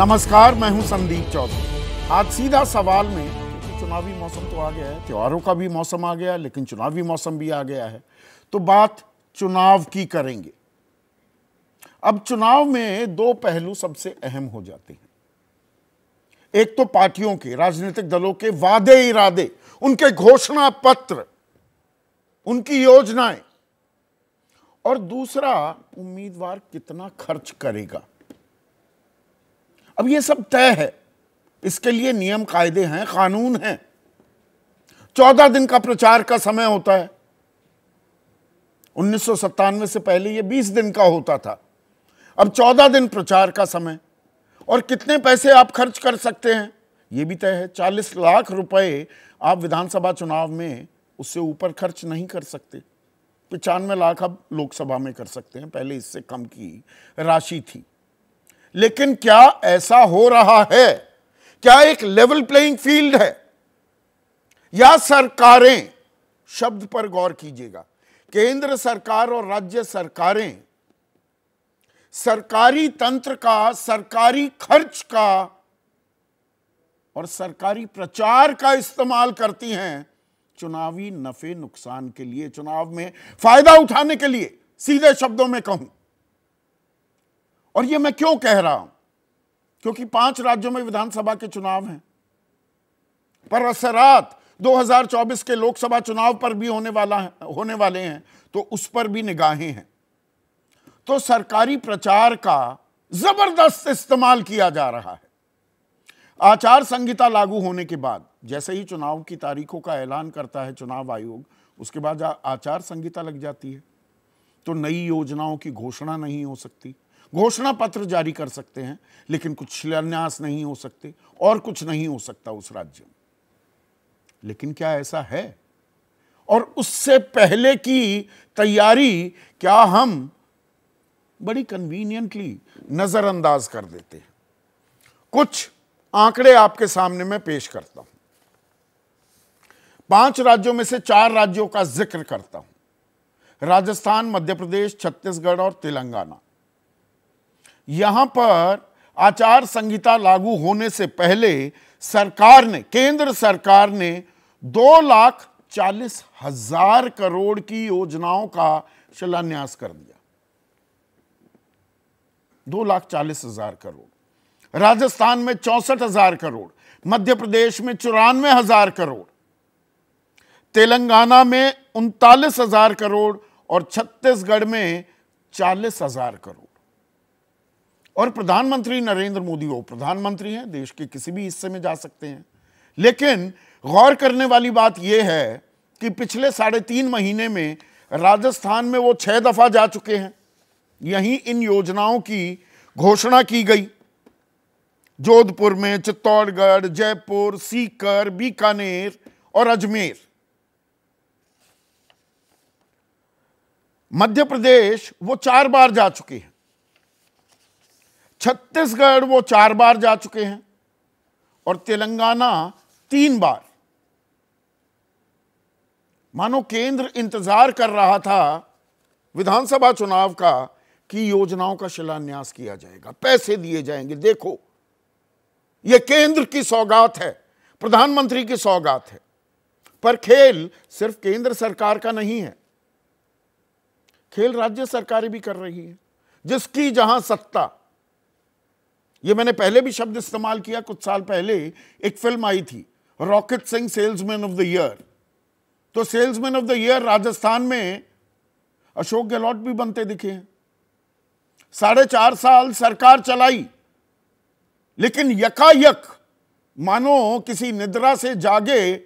नमस्कार, मैं हूँ संदीप चौधरी। आज सीधा सवाल में चुनावी मौसम तो आ गया है, त्योहारों का भी मौसम आ गया, लेकिन चुनावी मौसम भी आ गया है तो बात चुनाव की करेंगे। अब चुनाव में दो पहलू सबसे अहम हो जाते हैं। एक तो पार्टियों के, राजनीतिक दलों के वादे इरादे, उनके घोषणा पत्र, उनकी योजनाएँ, और दूसरा, उम्मीदवार कितना खर्च करेगा। अब ये सब तय है। इसके लिए नियम कायदे हैं, कानून हैं। चौदह दिन का प्रचार का समय होता है। उन्नीस सौ सत्तानवे से पहले ये बीस दिन का होता था। अब चौदह दिन प्रचार का समय। और कितने पैसे आप खर्च कर सकते हैं? ये भी तय है, चालीस लाख रुपए आप विधानसभा चुनाव में उससे ऊपर खर्च नहीं कर सकते। पचानवे लाख अब लोकसभा में कर सकते हैं, पहले इससे कम की राशि थी। लेकिन क्या ऐसा हो रहा है? क्या एक लेवल प्लेइंग फ़ील्ड है? या सरकारें, शब्द पर गौर कीजिएगा, केंद्र सरकार और राज्य सरकारें, सरकारी तंत्र का, सरकारी खर्च का और सरकारी प्रचार का इस्तेमाल करती हैं चुनावी नफे नुकसान के लिए, चुनाव में फ़ायदा उठाने के लिए, सीधे शब्दों में कहूँ। और ये मैं क्यों कह रहा हूँ? क्योंकि पाँच राज्यों में विधानसभा के चुनाव हैं। पर असरात 2024 के लोकसभा चुनाव पर भी होने वाला होने वाले हैं तो उस पर भी निगाहें हैं। तो सरकारी प्रचार का ज़बरदस्त इस्तेमाल किया जा रहा है। आचार संहिता लागू होने के बाद, जैसे ही चुनाव की तारीखों का ऐलान करता है चुनाव आयोग, उसके बाद आचार संहिता लग जाती है। तो नई योजनाओं की घोषणा नहीं हो सकती। घोषणा पत्र जारी कर सकते हैं, लेकिन कुछ शिलान्यास नहीं हो सकते और कुछ नहीं हो सकता उस राज्य में। लेकिन क्या ऐसा है? और उससे पहले की तैयारी क्या हम बड़ी कन्वीनियंटली नजरअंदाज कर देते हैं। कुछ आंकड़े आपके सामने मैं पेश करता हूँ। पाँच राज्यों में से चार राज्यों का ज़िक्र करता हूँ। राजस्थान, मध्य प्रदेश, छत्तीसगढ़ और तेलंगाना। यहाँ पर आचार संहिता लागू होने से पहले सरकार ने, केंद्र सरकार ने दो लाख चालीस हज़ार करोड़ की योजनाओं का शिलान्यास कर दिया। दो लाख चालीस हज़ार करोड़। राजस्थान में चौसठ हज़ार करोड़, मध्य प्रदेश में चौरानवे हज़ार करोड़, तेलंगाना में उनतालीस हज़ार करोड़ और छत्तीसगढ़ में चालीस हज़ार करोड़। और प्रधानमंत्री नरेंद्र मोदी वो प्रधानमंत्री हैं, देश के किसी भी हिस्से में जा सकते हैं। लेकिन गौर करने वाली बात यह है कि पिछले साढ़े तीन महीने में राजस्थान में वो छह दफ़ा जा चुके हैं। यहीं इन योजनाओं की घोषणा की गई। जोधपुर में चित्तौड़गढ़, जयपुर, सीकर, बीकानेर और अजमेर। मध्य प्रदेश वो चार बार जा चुके हैं। छत्तीसगढ़ वो चार बार जा चुके हैं और तेलंगाना तीन बार। मानो केंद्र इंतज़ार कर रहा था विधानसभा चुनाव का कि योजनाओं का शिलान्यास किया जाएगा, पैसे दिए जाएँगे। देखो यह केंद्र की सौगात है, प्रधानमंत्री की सौगात है, पर खेल सिर्फ़ केंद्र सरकार का नहीं है। खेल राज्य सरकारें भी कर रही है, जिसकी जहाँ सत्ता ये मैंने पहले भी शब्द इस्तेमाल किया कुछ साल पहले। एक फ़िल्म आई थी, Rocket Singh Salesman of the Year. तो salesman of the year Rajasthan में अशोक गहलोत भी बनते दिखे हैं। साढ़े चार साल सरकार चलाई, लेकिन यकायक मानो किसी निद्रा से जागे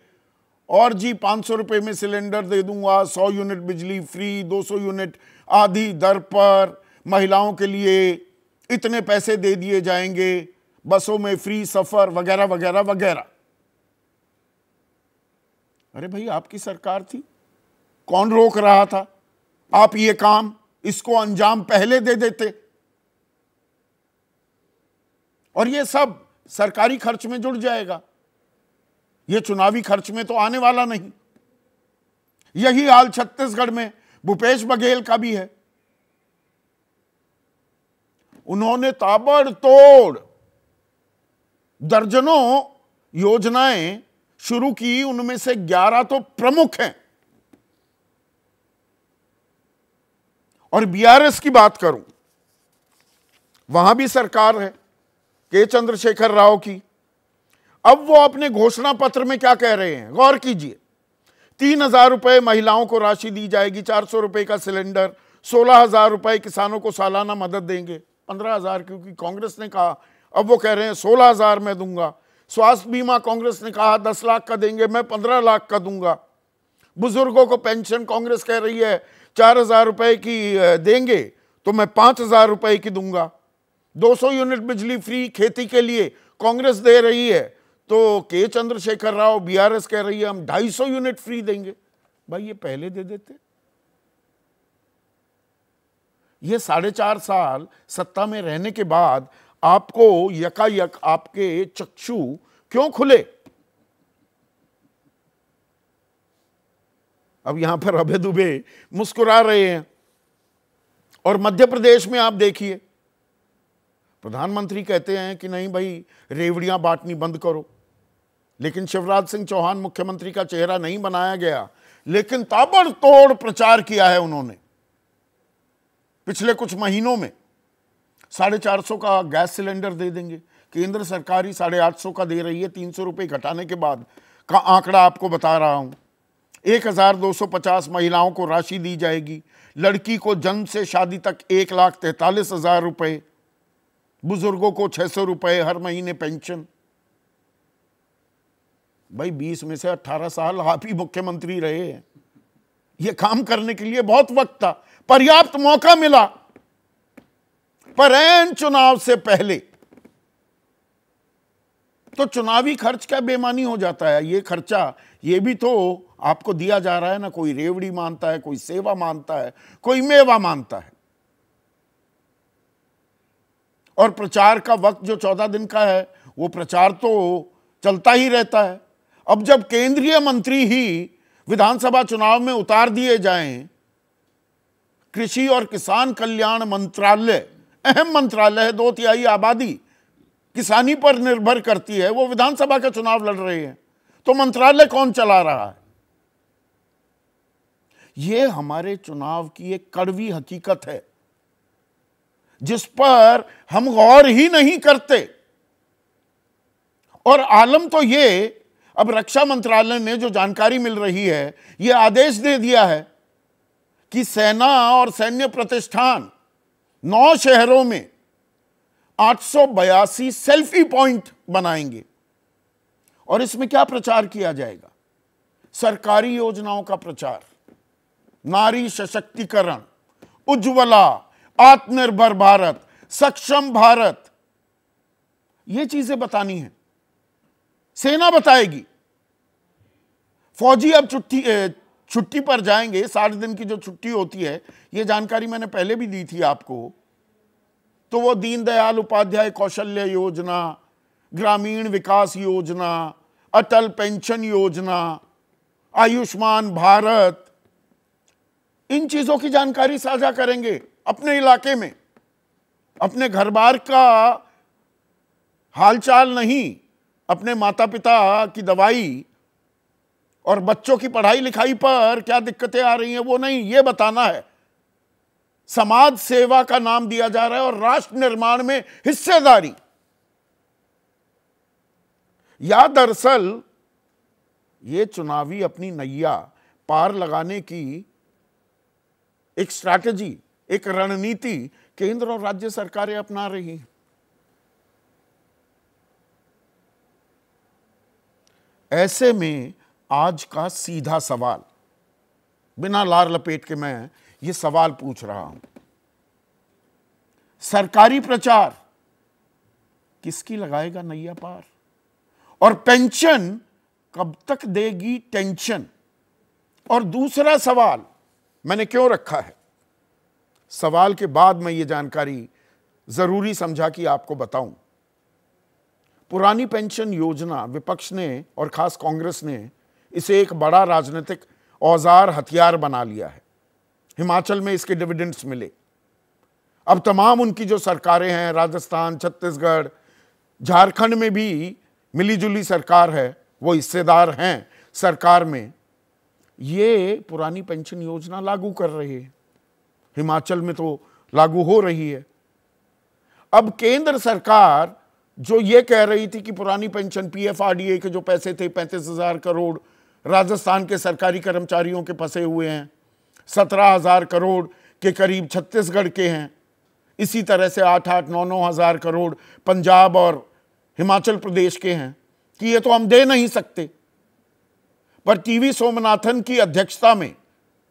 और जी पाँच सौ रुपए में सिलेंडर दे दूँगा, सौ यूनिट बिजली फ्री, दो सौ यूनिट आधी दर पर, महिलाओं के लिए इतने पैसे दे दिए जाएँगे, बसों में फ्री सफ़र, वगैरह वगैरह वगैरह। अरे भाई, आपकी सरकार थी। कौन रोक रहा था? आप ये काम इसको अंजाम पहले दे देते। और ये सब सरकारी खर्च में जुड़ जाएगा। ये चुनावी खर्च में तो आने वाला नहीं। यही हाल छत्तीसगढ़ में, भूपेश बघेल का भी है। उन्होंने ताबड़तोड़ दर्जनों योजनाएँ शुरू की, उनमें से 11 तो प्रमुख हैं। और बीआरएस की बात करूँ, वहाँ भी सरकार है, के चंद्रशेखर राव की। अब वो अपने घोषणा पत्र में क्या कह रहे हैं, गौर कीजिए, तीन हज़ार रुपए महिलाओं को राशि दी जाएगी, चार सौ रुपए का सिलेंडर, सोलह हज़ार रुपए किसानों को सालाना मदद देंगे। पंद्रह हज़ार, क्योंकि कांग्रेस ने कहा, अब वो कह रहे हैं, सोलह हज़ार मैं दूँगा। स्वास्थ्य बीमा कांग्रेस ने कहा, दस लाख का देंगे, मैं पंद्रह लाख का दूँगा। बुज़ुर्गों को पेंशन कांग्रेस कह रही है, चार हज़ार रुपए की देंगे तो मैं पाँच हज़ार रुपए की दूँगा। 200 यूनिट बिजली फ्री खेती के लिए कांग्रेस दे रही है तो के चंद्रशेखर राव बीआरएस कह रही है, हम 250 यूनिट फ्री देंगे। भाई, ये पहले दे देते। ये साढ़े चार साल सत्ता में रहने के बाद आपको यकायक आपके चक्षु क्यों खुले? अब यहाँ पर अभय दुबे मुस्कुरा रहे हैं। और मध्य प्रदेश में आप देखिए, प्रधानमंत्री कहते हैं कि नहीं भाई, रेवड़ियाँ बांटनी बंद करो। लेकिन शिवराज सिंह चौहान मुख्यमंत्री का चेहरा नहीं बनाया गया, लेकिन ताबड़तोड़ प्रचार किया है उन्होंने। पिछले कुछ महीनों में साढ़े चार सौ का गैस सिलेंडर दे देंगे। केंद्र सरकार ही साढ़े आठ सौ का दे रही है, तीन सौ रुपये घटाने के बाद का आंकड़ा आपको बता रहा हूँ। एक हज़ार दो सौ पचास महिलाओं को राशि दी जाएगी। लड़की को जन्म से शादी तक एक लाख तैतालीस हज़ार रुपये बुज़ुर्गों को छह सौ रुपये हर महीने पेंशन। भाई, बीस में से अट्ठारह साल आप ही मुख्यमंत्री रहे हैं। ये काम करने के लिए बहुत वक्त था। पर्याप्त मौका मिला। पर एन चुनाव से पहले तो चुनावी खर्च क्या बेमानी हो जाता है? ये खर्चा, ये भी तो आपको दिया जा रहा है ना, कोई रेवड़ी मानता है, कोई सेवा मानता है, कोई मेवा मानता है। और प्रचार का वक्त जो चौदह दिन का है, वो प्रचार तो चलता ही रहता है। अब जब केंद्रीय मंत्री ही विधानसभा चुनाव में उतार दिए जाएँ कृषि और किसान कल्याण मंत्रालय, अहम मंत्रालय है, दो तिहाई आबादी, किसानी पर निर्भर करती है, वो विधानसभा का चुनाव लड़ रहे हैं। तो मंत्रालय कौन चला रहा है? ये हमारे चुनाव की एक कड़वी हकीकत है, जिस पर हम गौर ही नहीं करते। और आलम तो ये, अब रक्षा मंत्रालय ने जो जानकारी मिल रही है, ये आदेश दे दिया है कि सेना और सैन्य प्रतिष्ठान नौ शहरों में आठ सौ बयासी सेल्फी पॉइंट बनाएँगे और इसमें क्या प्रचार किया जाएगा? सरकारी योजनाओं का प्रचार, नारी सशक्तिकरण, उज्ज्वला, आत्मनिर्भर भारत, सक्षम भारत। ये चीज़ें बतानी है। सेना बताएगी। फौजी अब छुट्टी छुट्टी पर जाएँगे, साठ दिन की जो छुट्टी होती है, ये जानकारी मैंने पहले भी दी थी आपको। तो वो दीनदयाल उपाध्याय कौशल्य योजना, ग्रामीण विकास योजना, अटल पेंशन योजना, आयुष्मान भारत, इन चीज़ों की जानकारी साझा करेंगे अपने इलाके में। अपने घर बार का हालचाल नहीं, अपने माता पिता की दवाई और बच्चों की पढ़ाई लिखाई पर क्या दिक्कतें आ रही हैं वो नहीं, ये बताना है। समाज सेवा का नाम दिया जा रहा है और राष्ट्र निर्माण में हिस्सेदारी। या दरअसल, ये चुनावी अपनी नैया पार लगाने की एक स्ट्रैटेजी एक रणनीति केंद्र और राज्य सरकारें अपना रही हैं। ऐसे में आज का सीधा सवाल। बिना लार लपेट के मैं ये सवाल पूछ रहा हूँ। सरकारी प्रचार किसकी लगाएगा नैया पार? और पेंशन कब तक देगी टेंशन? और दूसरा सवाल मैंने क्यों रखा है? सवाल के बाद मैं ये जानकारी ज़रूरी समझा कि आपको बताऊँ। पुरानी पेंशन योजना विपक्ष ने और खास कांग्रेस ने इसे एक बड़ा राजनीतिक औज़ार हथियार बना लिया है। हिमाचल में इसके डिविडेंड्स मिले। अब तमाम उनकी जो सरकारें हैं, राजस्थान, छत्तीसगढ़, झारखंड में भी मिलीजुली सरकार है, वो हिस्सेदार हैं सरकार में। ये पुरानी पेंशन योजना लागू कर रही है। हिमाचल में तो लागू हो रही है। अब केंद्र सरकार जो ये कह रही थी कि पुरानी पेंशन पीएफआरडीए के जो पैसे थे, पैंतीस हज़ार करोड़ राजस्थान के सरकारी कर्मचारियों के फंसे हुए हैं। सत्रह हज़ार करोड़ के करीब छत्तीसगढ़ के हैं। इसी तरह से आठ आठ नौ नौ हज़ार करोड़ पंजाब और हिमाचल प्रदेश के हैं। कि ये तो हम दे नहीं सकते। पर टीवी सोमनाथन की अध्यक्षता में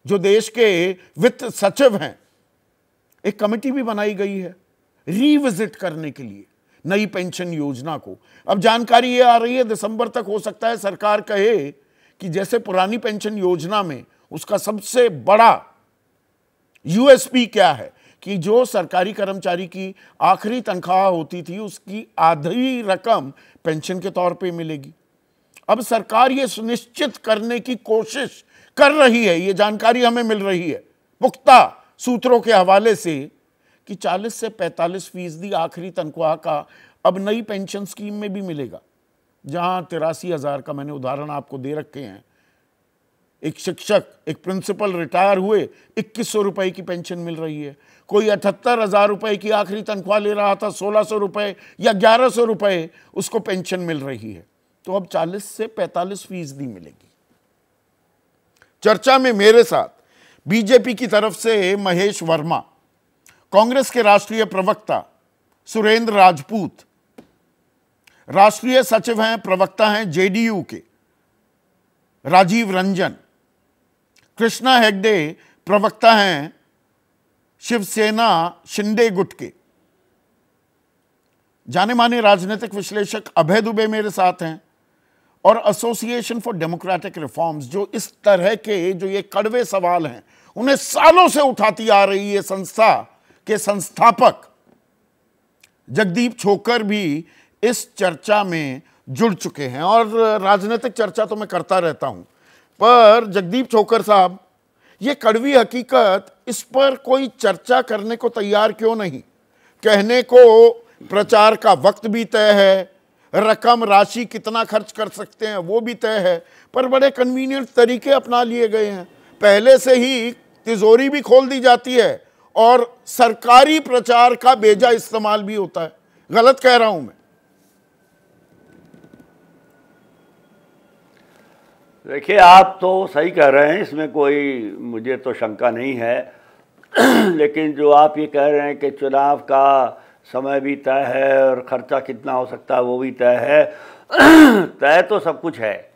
जो देश के वित्त सचिव हैं, एक कमेटी भी बनाई गई है रिविजिट करने के लिए नई पेंशन योजना को। अब जानकारी ये आ रही है, दिसंबर तक हो सकता है सरकार कहे कि जैसे पुरानी पेंशन योजना में उसका सबसे बड़ा यूएसपी क्या है? कि जो सरकारी कर्मचारी की आखिरी तनख्वाह होती थी, उसकी आधी रकम पेंशन के तौर पे मिलेगी। अब सरकार ये सुनिश्चित करने की कोशिश कर रही है, ये जानकारी हमें मिल रही है, पुख्ता सूत्रों के हवाले से, कि 40 से 45 फ़ीसदी आखिरी तनख्वाह का अब नई पेंशन स्कीम में भी मिलेगा। जहाँ तिरासी हज़ार का मैंने उदाहरण आपको दे रखे हैं, एक शिक्षक, एक प्रिंसिपल रिटायर हुए, इक्कीस सौ रुपए की पेंशन मिल रही है। कोई अठहत्तर हज़ार रुपए की आखिरी तनख्वाह ले रहा था, सोलह सौ रुपए या ग्यारह सौ रुपए, उसको पेंशन मिल रही है। तो अब 40 से 45 फ़ीसदी मिलेगी। चर्चा में मेरे साथ बीजेपी की तरफ़ से महेश वर्मा, कांग्रेस के राष्ट्रीय प्रवक्ता सुरेंद्र राजपूत राष्ट्रीय सचिव हैं, प्रवक्ता हैं जेडीयू के। राजीव रंजन। कृष्णा हेगडे प्रवक्ता हैं शिवसेना शिंदे गुट के। जाने माने राजनीतिक विश्लेषक अभय दुबे मेरे साथ हैं और एसोसिएशन फॉर डेमोक्रेटिक रिफॉर्म्स जो इस तरह के, जो ये कड़वे सवाल हैं, उन्हें सालों से उठाती आ रही है संस्था के संस्थापक। जगदीप छोकर भी इस चर्चा में जुड़ चुके हैं और राजनीतिक चर्चा तो मैं करता रहता हूँ। पर जगदीप छोकर साहब, ये कड़वी हकीकत इस पर कोई चर्चा करने को तैयार क्यों नहीं? कहने को प्रचार का वक्त भी तय है, रकम राशि कितना खर्च कर सकते हैं वो भी तय है, पर बड़े कन्वीनियंट तरीके अपना लिए गए हैं। पहले से ही तिजोरी भी खोल दी जाती है और सरकारी प्रचार का बेजा इस्तेमाल भी होता है। गलत कह रहा हूँ मैं। देखिए, आप तो सही कह रहे हैं, इसमें कोई मुझे तो शंका नहीं है। लेकिन जो आप ये कह रहे हैं कि चुनाव का समय भी तय है और ख़र्चा कितना हो सकता है, वो भी तय है। तय तो सब कुछ है।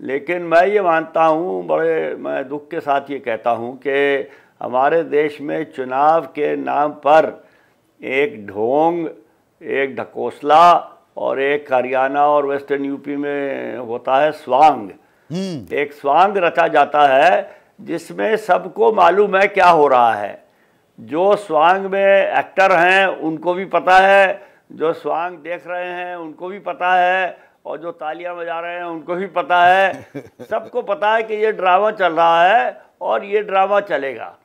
लेकिन मैं ये मानता हूँ, बड़े मैं दुख के साथ ये कहता हूँ कि हमारे देश में चुनाव के नाम पर एक ढोंग, एक ढकोसला और एक हरियाणा और वेस्टर्न यूपी में होता है स्वांग। एक स्वांग रचा जाता है जिसमें सबको मालूम है क्या हो रहा है। जो स्वांग में एक्टर हैं उनको भी पता है। जो स्वांग देख रहे हैं उनको भी पता है। और जो तालियाँ बजा रहे हैं उनको भी पता है। सबको पता है कि ये ड्रामा चल रहा है और ये ड्रामा चलेगा।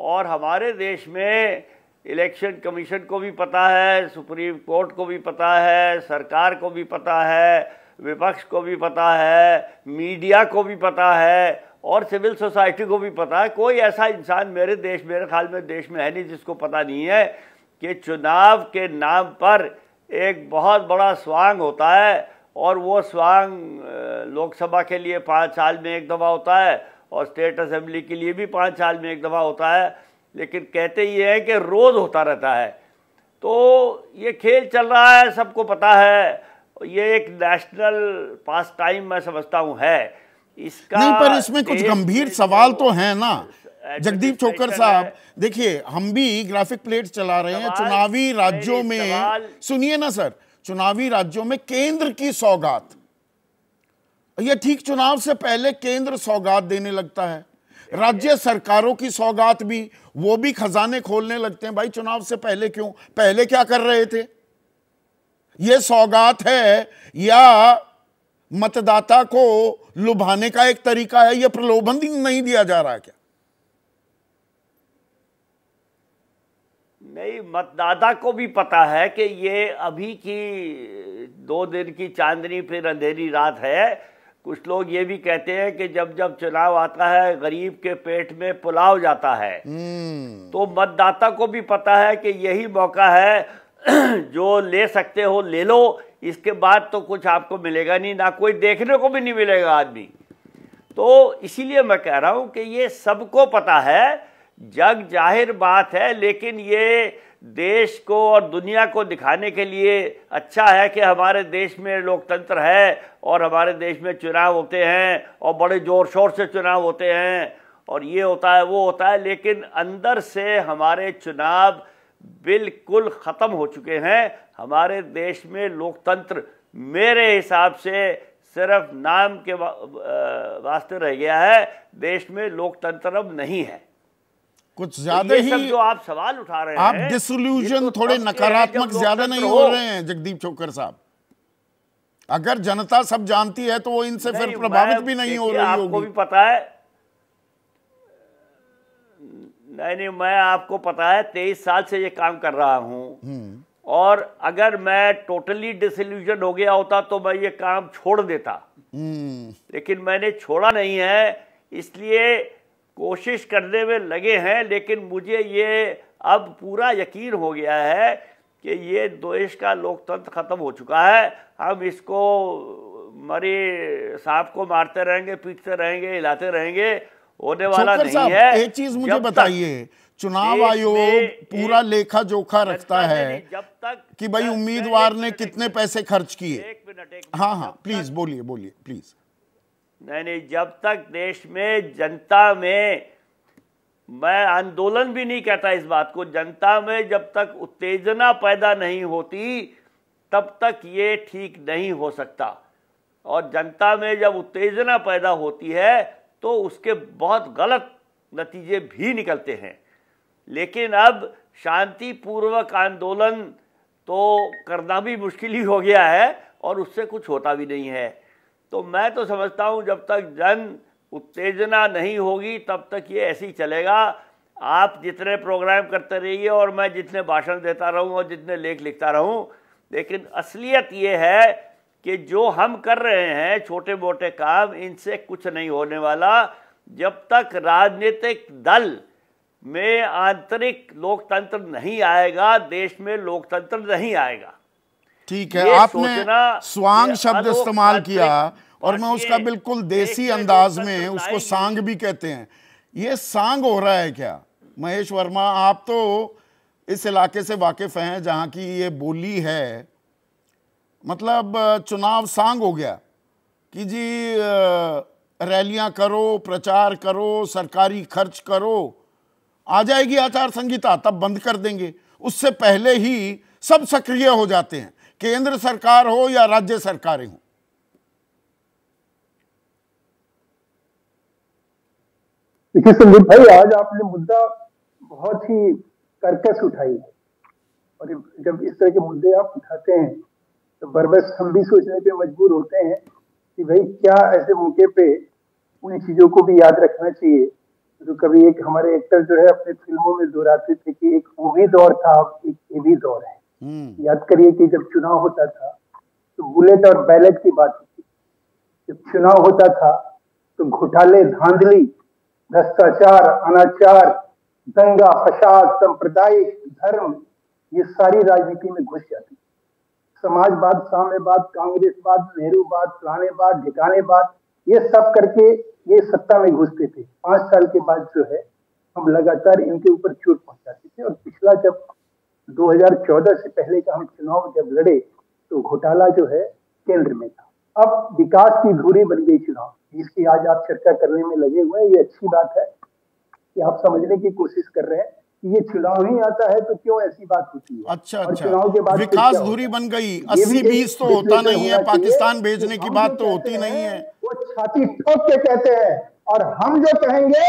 और हमारे देश में इलेक्शन कमीशन को भी पता है सुप्रीम कोर्ट को भी पता है सरकार को भी पता है। विपक्ष को भी पता है, मीडिया को भी पता है, और सिविल सोसाइटी को भी पता है। कोई ऐसा इंसान मेरे देश, मेरे ख्याल में देश में है नहीं जिसको पता नहीं है कि चुनाव के नाम पर एक बहुत बड़ा स्वांग होता है, और वो स्वांग लोकसभा के लिए पाँच साल में एक दफ़ा होता है, और स्टेट असेंबली के लिए भी पाँच साल में एक दफ़ा होता है। लेकिन कहते ये हैं कि रोज़ होता रहता है। तो ये खेल चल रहा है, सबको पता है ये एक नेशनल पास टाइम मैं समझता हूँ है। इसका नहीं पर इसमें कुछ गंभीर सवाल तो है ना। जगदीप छोकर साहब देखिए हम भी ग्राफिक प्लेट चला रहे हैं चुनावी राज्यों में। सुनिए ना सर चुनावी राज्यों में केंद्र की सौगात। ये ठीक चुनाव से पहले केंद्र सौगात देने लगता है। राज्य सरकारों की सौगात भी वो भी खजाने खोलने लगते हैं। भाई चुनाव से पहले क्यों? पहले क्या कर रहे थे? ये सौगात है या मतदाता को लुभाने का एक तरीका है यह प्रलोभन नहीं दिया जा रहा क्या? नहीं मतदाता को भी पता है कि ये अभी की दो दिन की चांदनी फिर अंधेरी रात है। कुछ लोग ये भी कहते हैं कि जब जब चुनाव आता है गरीब के पेट में पुलाव जाता है। हम्म। तो मतदाता को भी पता है कि यही मौका है जो ले सकते हो, ले लो। इसके बाद तो कुछ आपको मिलेगा नहीं, ना कोई देखने को भी नहीं मिलेगा आदमी। तो इसीलिए मैं कह रहा हूँ कि ये सबको पता है, जग ज़ाहिर बात है, लेकिन ये देश को और दुनिया को दिखाने के लिए अच्छा है कि हमारे देश में लोकतंत्र है और हमारे देश में चुनाव होते हैं और बड़े ज़ोर शोर से चुनाव होते हैं और ये होता है, वो होता है, लेकिन अंदर से हमारे चुनाव बिल्कुल ख़त्म हो चुके हैं। हमारे देश में लोकतंत्र मेरे हिसाब से सिर्फ़ नाम के वास्ते रह गया है। देश में लोकतंत्र अब नहीं है। कुछ ज़्यादा तो ही जो आप सवाल उठा रहे हैं आप डिसोल्यूशन तो थोड़े नकारात्मक ज़्यादा नहीं हो रहे हैं जगदीप चौकर साहब। अगर जनता सब जानती है तो वो इनसे फिर प्रभावित भी नहीं हो रही होगी। आपको भी पता है नहीं नहीं, मैं आपको पता है, तेईस साल से ये काम कर रहा हूँ। और अगर मैं टोटली डिसल्यूजन हो गया होता तो मैं ये काम छोड़ देता। लेकिन मैंने छोड़ा नहीं है, इसलिए कोशिश करने में लगे हैं, लेकिन मुझे ये अब पूरा यकीन हो गया है कि ये देश का लोकतंत्र खत्म हो चुका है हम इसको मरे सांप को मारते रहेंगे, पीटते रहेंगे, हिलाते रहेंगे होने वाला नहीं है। एक चीज़ मुझे बताइए चुनाव आयोग पूरा लेखा जोखा रखता है जब तक कि भाई उम्मीदवार ने कितने पैसे खर्च किए। हाँ हाँ प्लीज़ बोलिए बोलिए प्लीज़ नहीं नहीं जब तक देश में जनता में मैं आंदोलन भी नहीं कहता इस बात को जनता में जब तक उत्तेजना पैदा नहीं होती तब तक ये ठीक नहीं हो सकता। और जनता में जब उत्तेजना पैदा होती है तो उसके बहुत गलत नतीजे भी निकलते हैं। लेकिन अब शांतिपूर्वक आंदोलन तो करना भी मुश्किल ही हो गया है और उससे कुछ होता भी नहीं है। तो मैं तो समझता हूँ, जब तक जन उत्तेजना नहीं होगी, तब तक ये ऐसे ही चलेगा। आप जितने प्रोग्राम करते रहिए और मैं जितने भाषण देता रहूँ और जितने लेख लिखता रहूँ, लेकिन असलियत ये है कि जो हम कर रहे हैं छोटे मोटे काम इनसे कुछ नहीं होने वाला। जब तक राजनीतिक दल में आंतरिक लोकतंत्र नहीं आएगा देश में लोकतंत्र नहीं आएगा। ठीक है आपने स्वांग शब्द इस्तेमाल किया और मैं उसका बिल्कुल देसी अंदाज में उसको सांग भी कहते हैं। ये सांग हो रहा है क्या? महेश वर्मा आप तो इस इलाके से वाकिफ हैं जहाँ की ये बोली है मतलब चुनाव सांग हो गया कि जी रैलियाँ करो, प्रचार करो, सरकारी खर्च करो, आ जाएगी आचार संहिता, तब बंद कर देंगे। उससे पहले ही सब सक्रिय हो जाते हैं, केंद्र सरकार हो या राज्य सरकारें हो। देखिए संदीप भाई, आज आपने मुद्दा बहुत ही कर्कश उठाई है। और जब इस तरह के मुद्दे आप उठाते हैं तो बरबस हम भी सोचने पे मजबूर होते हैं कि भाई क्या ऐसे मौके पे उन चीज़ों को भी याद रखना चाहिए। जो कभी एक हमारे एक्टर जो है अपने फ़िल्मों में दोहराते थे कि एक वो भी दौर था अब एक ये भी दौर है। हम्म। याद करिए कि जब चुनाव होता था तो बुलेट और बैलेट की बात होती जब चुनाव होता था तो घोटाले धांधली भ्रष्टाचार अनाचार दंगा फसाद सांप्रदायिक धर्म ये सारी राजनीति में घुस जाती समाजवाद, साम्यवाद, कांग्रेसवाद, नेहरूवाद फलानेवाद ठिकानेवाद ये सब करके ये सत्ता में घुसते थे। पाँच साल के बाद जो है, हम लगातार इनके ऊपर चोट पहुंचाते थे और पिछला जब 2014 से पहले का हम चुनाव जब लड़े तो घोटाला जो है, केंद्र में था। अब विकास की धूरी बन गई चुनाव। जिसकी आज आप चर्चा करने में लगे हुए हैं, ये अच्छी बात है कि आप समझने की कोशिश कर रहे हैं। ये चुनाव ही आता है तो क्यों ऐसी बात होती है? अच्छा अच्छा। चुनाव के बाद विकास धुरी बन गई अस्सी बीस तो होता नहीं है पाकिस्तान भेजने की बात तो होती नहीं है वो छाती ठोक के कहते हैं और हम जो कहेंगे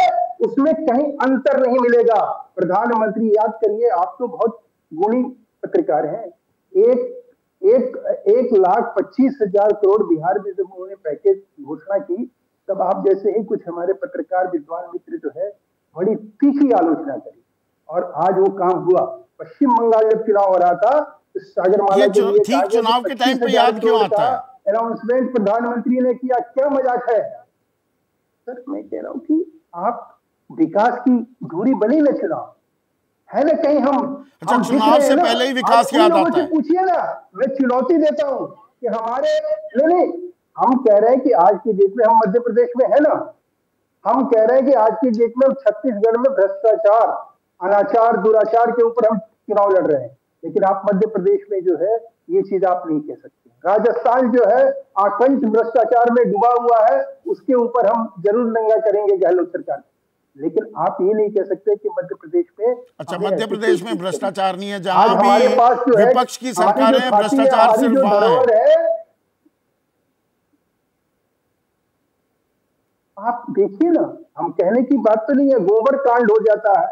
उसमें कहीं अंतर नहीं मिलेगा। प्रधानमंत्री याद करिए आप तो बहुत गुणी पत्रकार हैं। एक एक एक लाख पच्चीस हज़ार करोड़ बिहार में जब उन्होंने पैकेज घोषणा की तब आप जैसे ही कुछ हमारे पत्रकार विद्वान मित्र जो है बड़ी तीखी आलोचना करी। और आज वो काम हुआ। पश्चिम बंगाल जब चुनाव हो रहा था तो के चु- लिए ठीक चुनाव के टाइम पे याद क्यों आता है? अनाउंसमेंट प्रधानमंत्री ने किया। क्या मज़ाक है? सर मैं कह रहा हूँ कि आप विकास की दूरी बनी ना चुनाव। है ना कहीं हम अच्छा, हम चुनाव से पहले ही विकास उन याद आता है। पूछिए ना। मैं चुनौती देता हूँ कि हमारे नहीं नहीं हम कह रहे हैं कि आज की डेट में हम मध्य प्रदेश में है ना। हम कह रहे हैं कि आज की डेट में छत्तीसगढ़ में भ्रष्टाचार अनाचार दुराचार के ऊपर हम चुनाव लड़ रहे हैं। लेकिन आप मध्य प्रदेश में जो है ये चीज़ आप नहीं कह सकते। राजस्थान जो है आकंठ भ्रष्टाचार में डूबा हुआ है उसके ऊपर हम ज़रूर नंगा करेंगे गहलोत सरकार। लेकिन आप ये नहीं कह सकते कि मध्य प्रदेश में अच्छा मध्य प्रदेश में भ्रष्टाचार नहीं है जहाँ हमारे भी पास जो विपक्ष की सरकारें हैं भ्रष्टाचार सिर्फ़ है आप देखिए ना हम कहने की बात तो नहीं है गोबर कांड हो जाता है।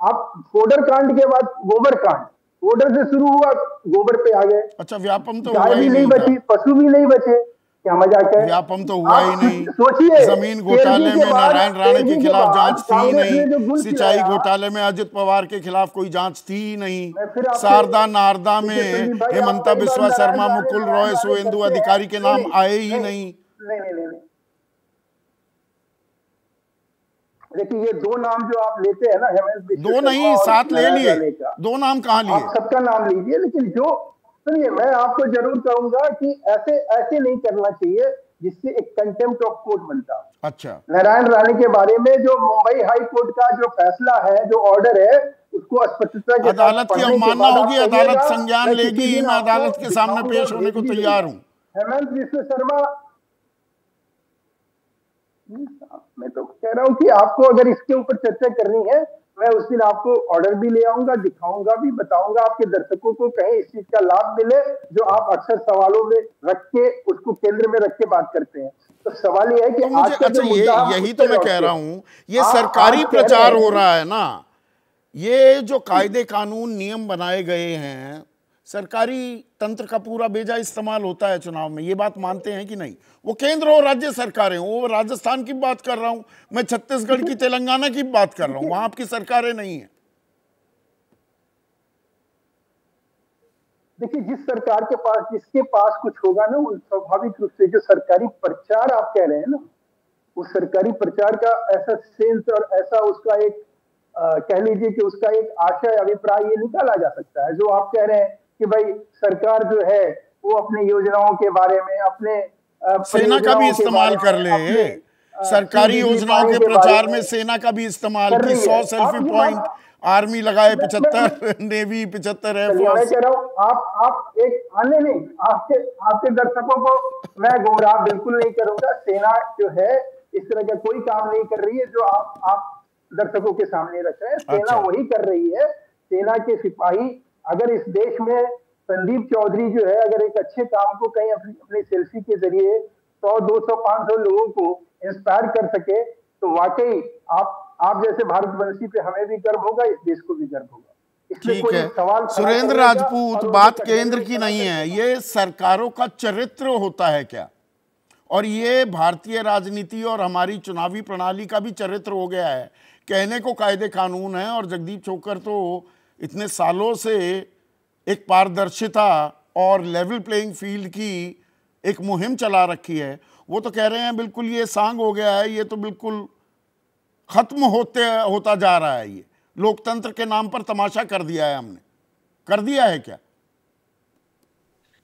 आप फोडर कांड के बाद गोबर कांड फोडर से शुरू हुआ गोबर पे आ गए। अच्छा व्यापम तो हुआ गाय ही भी नहीं बची पशु भी नहीं बचे क्या मज़ाक है? व्यापम तो हुआ ही नहीं। सोचिए ज़मीन घोटाले में नारायण राणे के खिलाफ जाँच थी नहीं। सिंचाई घोटाले में अजित पवार के खिलाफ कोई जाँच थी ही नहीं शारदा नारदा में हेमंता बिस्वा शर्मा मुकुल रॉय सुवेंदु अधिकारी के नाम आए ही नहीं। देखिए ये दो नाम जो आप लेते हैं ना हेमंत बिस्वा दो नहीं सात ले लिए। दो नाम कहाँ आप लिए सबका नाम लीजिए लेकिन जो सुनिए मैं आपको ज़रूर कहूँगा कि ऐसे ऐसे नहीं करना चाहिए जिससे एक कंटेम्प्ट ऑफ़ कोर्ट बनता अच्छा। नारायण राणे के बारे में जो मुंबई हाई कोर्ट का जो फैसला है जो ऑर्डर है उसको स्पष्टता के अदालत की अवमानना होगी अदालत संज्ञान लेगी मैं अदालत के सामने पेश होने को तैयार हूँ। हेमंत विश्व शर्मा मैं तो कह रहा हूँ कि आपको अगर इसके ऊपर चर्चा करनी है मैं उस दिन आपको ऑर्डर भी ले आऊँगा दिखाऊँगा भी बताऊँगा आपके दर्शकों को कहीं इस चीज़ का लाभ मिले जो आप अक्सर सवालों में रख के उसको केंद्र में रख के बात करते हैं। तो सवाल ये है कि तो आज अच्छा ये यही तो मैं कह रहा हूँ। ये आप- सरकारी प्रचार हो रहा है ना। ये जो कायदे कानून नियम बनाए गए हैं सरकारी तंत्र का पूरा बेजा इस्तेमाल होता है चुनाव में ये बात मानते हैं कि नहीं? वो केंद्र और राज्य सरकारें वो राजस्थान की बात कर रहा हूँ मैं छत्तीसगढ़ की तेलंगाना की बात कर रहा हूँ वहाँ आपकी सरकारें नहीं है। देखिए जिस सरकार के पास जिसके पास कुछ होगा ना स्वाभाविक रूप से जो सरकारी प्रचार आप कह रहे हैं ना उस सरकारी प्रचार का ऐसा सेंस और ऐसा उसका एक अ, कह लीजिए कि उसका एक आशय अभिप्राय ये निकाला जा सकता है। जो आप कह रहे हैं कि भाई सरकार जो है वो अपने योजनाओं के बारे में अपने सेना का भी इस्तेमाल कर ले सरकारी योजनाओं के प्रचार में सेना का भी इस्तेमाल की सौ सेल्फी पॉइंट आर्मी लगाए पिछहत्तर नेवी पिछहत्तर चलिए मैं एयरफोर्स कह रहा हूँ आप आप एक आने नहीं आपके आपके दर्शकों को मैं गुमराह बिल्कुल नहीं करूँगा। सेना जो है इस तरह का कोई काम नहीं कर रही है जो आप आप दर्शकों के सामने रख रहे हैं। सेना अच्छा। वही कर रही है। सेना के सिपाही अगर इस देश में संदीप चौधरी जो है अगर एक अच्छे काम को कहीं अपनी अपनी सेल्फी के ज़रिए सौ दो सौ पाँच सौ लोगों को इंस्पायर कर सके तो वाकई आप आप जैसे भारतवंशी पे हमें भी गर्व होगा इस देश को भी गर्व होगा। ठीक है। सवाल सुरेंद्र राजपूत बात केंद्र की नहीं है ये सरकारों का चरित्र होता है क्या? और ये भारतीय राजनीति और हमारी चुनावी प्रणाली का भी चरित्र हो गया है। कहने को कायदे कानून है और जगदीप छोकर तो इतने सालों से एक पारदर्शिता और लेवल प्लेइंग फ़ील्ड की एक मुहिम चला रखी है। वो तो कह रहे हैं, बिल्कुल ये सांग हो गया है, ये तो बिल्कुल खत्म होते, होता जा रहा है ये। लोकतंत्र के नाम पर तमाशा कर दिया है हमने। कर दिया है क्या?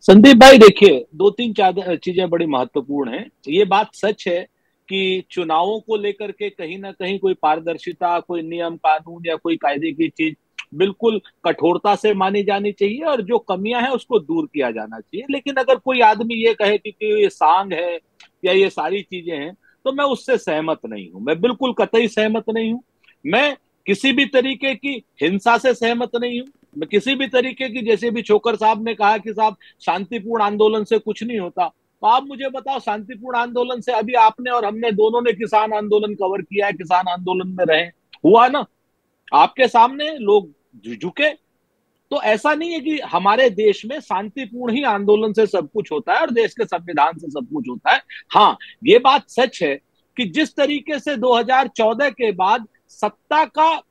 संदीप भाई, देखिए, दो तीन चार चीज़ें बड़ी महत्वपूर्ण हैं। ये बात सच है कि चुनावों को लेकर के कहीं ना कहीं कोई पारदर्शिता, कोई नियम कानून या कोई कायदे की चीज़ बिल्कुल कठोरता से मानी जानी चाहिए और जो कमियाँ हैं उसको दूर किया जाना चाहिए। लेकिन अगर कोई आदमी ये कहे कि, कि ये सांग है या ये सारी चीज़ें हैं तो मैं उससे सहमत नहीं हूँ। मैं बिल्कुल कतई सहमत नहीं हूँ। मैं किसी भी तरीके की हिंसा से सहमत नहीं हूँ। मैं किसी भी तरीके की जैसे भी छोकर साहब ने कहा कि साहब शांतिपूर्ण आंदोलन से कुछ नहीं होता। तो आप मुझे बताओ शांतिपूर्ण आंदोलन से अभी आपने और हमने दोनों ने किसान आंदोलन कवर किया है किसान आंदोलन में रहे। हुआ ना? आपके सामने लोग झुके। तो ऐसा नहीं है कि हमारे देश में शांतिपूर्ण ही आंदोलन से सब कुछ होता है और देश के संविधान से सब कुछ होता है। हाँ ये बात सच है कि जिस तरीके से 2014 के बाद सत्ता का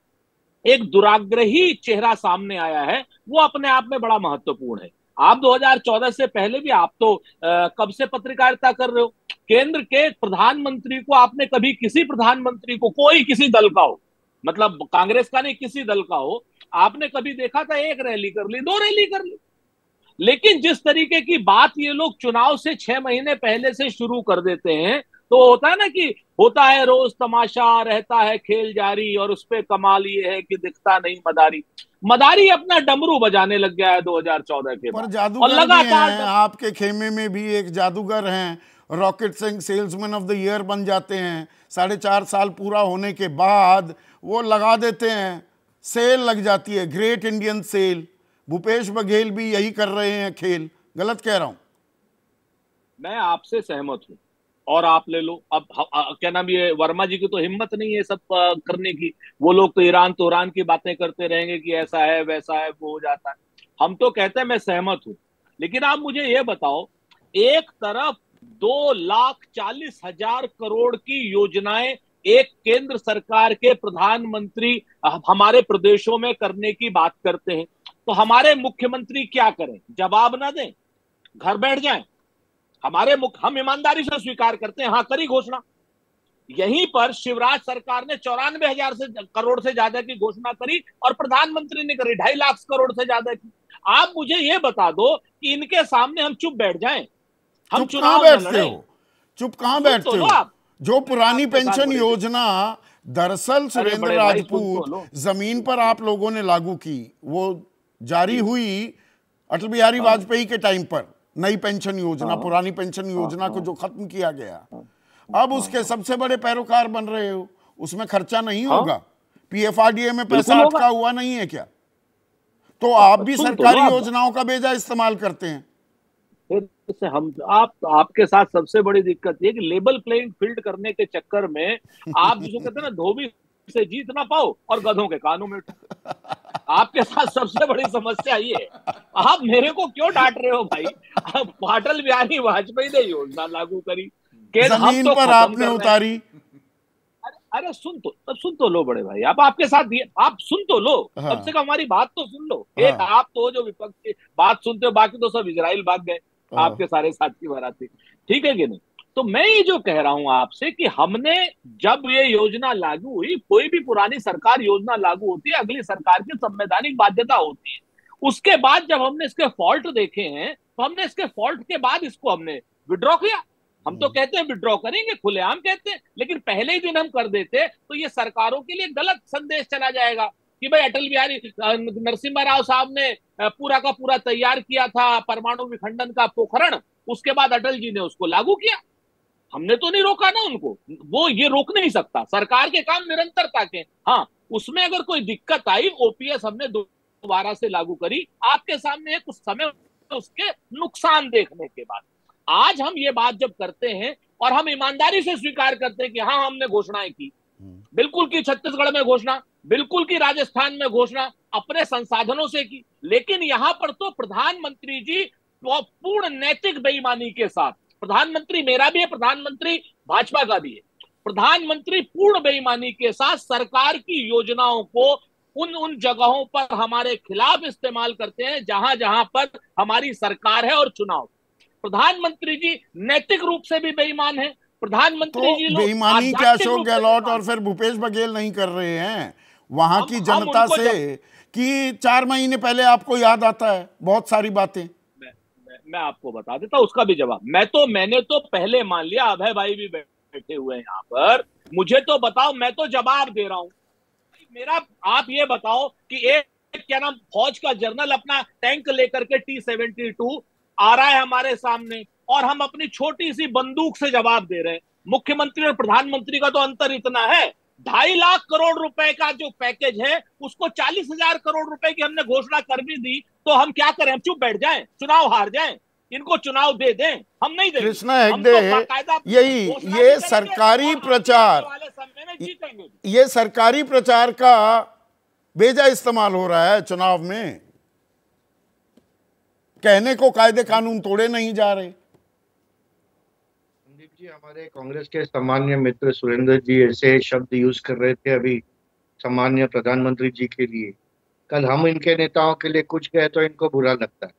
एक दुराग्रही चेहरा सामने आया है वो अपने आप में बड़ा महत्वपूर्ण है। आप 2014 से पहले भी आप तो आ, कब से पत्रकारिता कर रहे हो? केंद्र के प्रधानमंत्री को आपने कभी किसी प्रधानमंत्री को कोई किसी दल का हो मतलब कांग्रेस का नहीं किसी दल का हो। आपने कभी देखा था एक रैली कर ली दो रैली कर ली। लेकिन जिस तरीके की बात ये लोग चुनाव से छह महीने पहले से शुरू कर देते हैं तो होता है ना कि होता है रोज तमाशा रहता है खेल जारी और उस पर कमाल ये है कि दिखता नहीं मदारी। मदारी अपना डमरू बजाने लग गया है 2014 के पर जादूगर भी हैं आपके खेमे में भी एक जादूगर हैं। Rocket Singh salesman of the year बन जाते हैं। साढ़े चार साल पूरा होने के बाद वो लगा देते हैं। सेल लग जाती है great Indian sale Bhupesh Baghel भी यही कर रहे हैं खेल। गलत कह रहा हूँ। मैं आपसे सहमत हूँ। और आप ले लो। अब क्या नाम ये वर्मा जी की तो हिम्मत नहीं है सब करने की। वो लोग तो ईरान तो ईरान की बातें करते रहेंगे कि ऐसा है, वैसा है, वो हो जाता है। हम तो कहते हैं मैं सहमत हूँ। लेकिन आप मुझे ये बताओ, एक तरफ़ दो लाख चालीस हज़ार करोड़ की योजनाएँ एक केंद्र सरकार के प्रधानमंत्री, हमारे प्रदेशों में करने की बात करते हैं। तो हमारे मुख्यमंत्री क्या करें? जवाब ना दें? घर बैठ जाएँ। हमारे मुख, हम ईमानदारी से स्वीकार करते हैं। हाँ करी घोषणा। यहीं पर शिवराज सरकार ने चौरानवे हज़ार से करोड़ से ज़्यादा की घोषणा करी और प्रधानमंत्री ने करी ढाई लाख करोड़ से ज़्यादा की। आप मुझे ये बता दो कि इनके सामने हम चुप बैठ जाएँ। हम चुनाव बैठते हो? चुप कहाँ बैठते हो? जो पुरानी पेंशन योजना दरअसल सुरेंद्र राजपूत ज़मीन पर आप लोगों ने लागू की वो जारी हुई अटल बिहारी हाँ। वाजपेयी के टाइम पर नई पेंशन योजना हाँ। पुरानी पेंशन हाँ, योजना को जो खत्म किया गया। अब उसके सबसे बड़े पैरोकार बन रहे हो। उसमें खर्चा नहीं होगा? पीएफआरडीए में पैसा अटका हुआ नहीं है क्या? तो आप भी तो सरकारी योजनाओं का बेजा इस्तेमाल करते हैं। फिर से हम आप आपके साथ सबसे बड़ी दिक्कत ये कि लेबल प्लेइंग फ़ील्ड करने के चक्कर में आप जिसे कहते हैं ना धोबी से जीत ना पाओ और गधों के कानों में आपके साथ सबसे बड़ी समस्या ये आप मेरे को क्यों डांट रहे हो भाई? अटल बिहारी वाजपेयी ने योजना लागू करी। ज़मीन तो पर आपने उतारी। अरे सुन तो तब सुन तो लो बड़े भाई। आप आपके साथ आप सुन तो लो। हाँ। कम से कम हमारी बात तो सुन लो। हाँ। एक आप तो जो विपक्ष की बात सुनते हो बाकी तो सब इसराइल भाग गए। आपके सारे साथी बाराती। ठीक है कि नहीं? तो मैं ये जो कह रहा हूँ आपसे कि हमने जब ये योजना लागू हुई कोई भी पुरानी सरकार योजना लागू होती है अगली सरकार की संवैधानिक बाध्यता होती है। उसके बाद जब हमने इसके फॉल्ट देखे हैं तो हमने इसके फॉल्ट के बाद इसको हमने विड्रॉ किया। हम तो हम्म। कहते हैं विड्रॉ करेंगे खुलेआम कहते हैं लेकिन पहले ही दिन हम कर देते तो ये सरकारों के लिए गलत संदेश चला जाएगा। कि भाई अटल बिहारी नरसिम्हा राव साहब ने पूरा का पूरा तैयार किया था परमाणु विखंडन का पोखरण उसके बाद अटल जी ने उसको लागू किया। हमने तो नहीं रोका ना उनको। वो ये रोक नहीं सकता। सरकार के काम निरंतरता के हाँ उसमें अगर कोई दिक्कत आई ओपीएस हमने दोबारा से लागू करी। आपके सामने कुछ समय उसके नुकसान देखने के बाद। आज हम ये बात जब करते हैं और हम ईमानदारी से स्वीकार करते हैं कि हाँ हमने घोषणाएँ की। हम्म। बिल्कुल की छत्तीसगढ़ में घोषणा। बिल्कुल की राजस्थान में घोषणा अपने संसाधनों से की। लेकिन यहाँ पर तो प्रधानमंत्री जी पूर्ण नैतिक बेईमानी के साथ। प्रधानमंत्री मेरा भी है प्रधानमंत्री भाजपा का भी है। प्रधानमंत्री पूर्ण बेईमानी के साथ सरकार की योजनाओं को उन उन जगहों पर हमारे खिलाफ इस्तेमाल करते हैं जहाँ जहाँ पर हमारी सरकार है और चुनाव। प्रधानमंत्री जी नैतिक रूप से भी बेईमान है। प्रधानमंत्री तो जी बेईमानी क्या अशोक गहलोत और फिर भूपेश बघेल नहीं कर रहे हैं। वहाँ की जनता से कि चार महीने पहले आपको याद आता है बहुत सारी बातें। मैं, मैं, मैं आपको बता देता उसका भी जवाब। मैं तो मैंने तो पहले मान लिया अभय भाई भी बैठे हुए हैं यहाँ पर। मुझे तो बताओ मैं तो जवाब दे रहा हूँ। मेरा आप ये बताओ कि एक क्या नाम फौज का जर्नल अपना टैंक लेकर के टी सेवेंटी टू आ रहा है हमारे सामने और हम अपनी छोटी सी बंदूक से जवाब दे रहे हैं। मुख्यमंत्री और प्रधानमंत्री का तो अंतर इतना है। ढाई लाख करोड़ रुपए का जो पैकेज है उसको चालीस हज़ार करोड़ रुपए की हमने घोषणा कर भी दी तो हम क्या करें? हम चुप बैठ जाएँ चुनाव हार जाएँ इनको चुनाव दे दें हम नहीं दें कृष्णा हेगडे तो यही ये सरकारी प्रचार ये सरकारी प्रचार का बेजा इस्तेमाल हो रहा है चुनाव में। कहने को कायदे कानून तोड़े नहीं जा रहे। जी, हमारे कांग्रेस के सामान्य मित्र सुरेंद्र जी ऐसे शब्द यूज़ कर रहे थे अभी सम्मान्य प्रधानमंत्री जी के लिए। कल हम इनके नेताओं के लिए कुछ कहे तो इनको बुरा लगता है।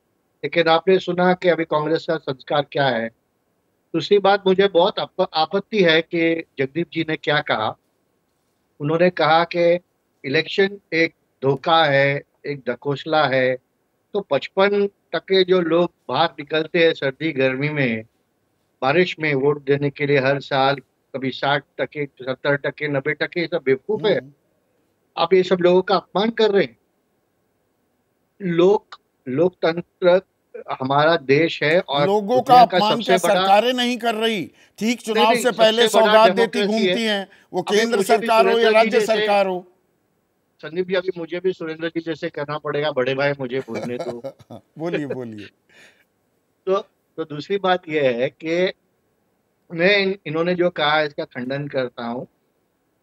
लेकिन आपने सुना कि अभी कांग्रेस का संस्कार क्या है? दूसरी बात, मुझे बहुत आपत्ति है कि जगदीप जी ने क्या कहा। उन्होंने कहा कि इलेक्शन एक धोखा है, एक दकोसला है। तो पचपन टके जो लोग बाहर निकलते हैं सर्दी गर्मी में बारिश में वोट देने के लिए हर साल कभी साठ टके सत्तर टके नब्बे टके ये सब बेवकूफ़ है। हम्म। आप ये सब लोगों का अपमान कर रहे हैं। लोक लोकतंत्र हमारा देश है और लोगों का अपमान क्या सरकारें नहीं कर रही? ठीक चुनाव से पहले सौगात देती घूमती हैं। वो केंद्र सरकार हो या राज्य सरकार हो? संदीप जी अभी मुझे भी सुरेंद्र जी जैसे करना पड़ेगा बड़े भाई मुझे बोलने तो बोलिए बोलिए। तो तो दूसरी बात यह है कि मैं इन, इन्होंने जो कहा इसका खंडन करता हूँ।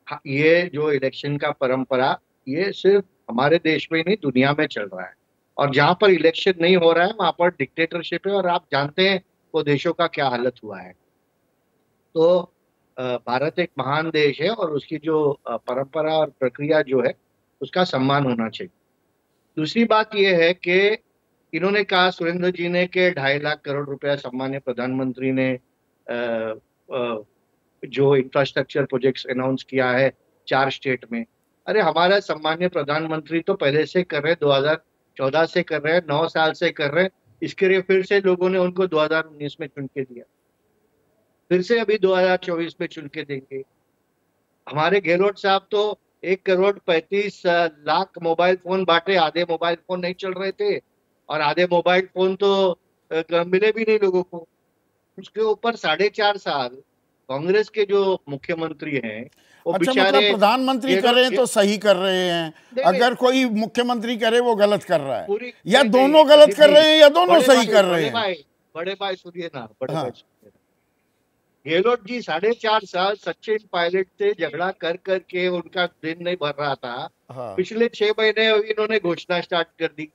हाँ, ये जो इलेक्शन का परंपरा ये सिर्फ़ हमारे देश में नहीं दुनिया में चल रहा है। और जहाँ पर इलेक्शन नहीं हो रहा है वहाँ पर डिक्टेटरशिप है और आप जानते हैं वो देशों का क्या हालत हुआ है। तो भारत एक महान देश है और उसकी जो परंपरा और प्रक्रिया जो है उसका सम्मान होना चाहिए। दूसरी बात यह है कि इन्होंने कहा, सुरेंद्र जी ने कि ढाई लाख करोड़ रुपया सम्मान्य प्रधानमंत्री ने जो इंफ्रास्ट्रक्चर प्रोजेक्ट्स अनाउंस किया है चार स्टेट में। अरे, हमारा सम्मान्य प्रधानमंत्री तो पहले से कर रहे 2014 से कर रहे हैं, नौ साल से कर रहे हैं। इसके लिए फिर से लोगों ने उनको 2019 में चुन के दिया। फिर से अभी 2024 में चुन के देंगे। हमारे गहलोत साहब तो एक करोड़ पैंतीस लाख मोबाइल फ़ोन बांटे, आधे मोबाइल फ़ोन नहीं चल रहे थे। और आधे मोबाइल फ़ोन तो मिले भी नहीं लोगों को। उसके ऊपर साढ़े चार साल कांग्रेस के जो मुख्यमंत्री हैं वो अच्छा मतलब प्रधानमंत्री कर रहे हैं तो सही कर रहे हैं। अगर कोई मुख्यमंत्री करे वो गलत कर रहा है। या दोनों गलत कर रहे हैं या दोनों सही कर रहे हैं। बड़े भाई सुनिए ना बड़े हाँ। भाई गहलोत जी साढ़े चार साल सचिन पायलट से झगड़ा कर कर के उनका दिन नहीं भर रहा था। हाँ। पिछले छह महीने इन्होंने घोषणा स्टार्ट कर दी।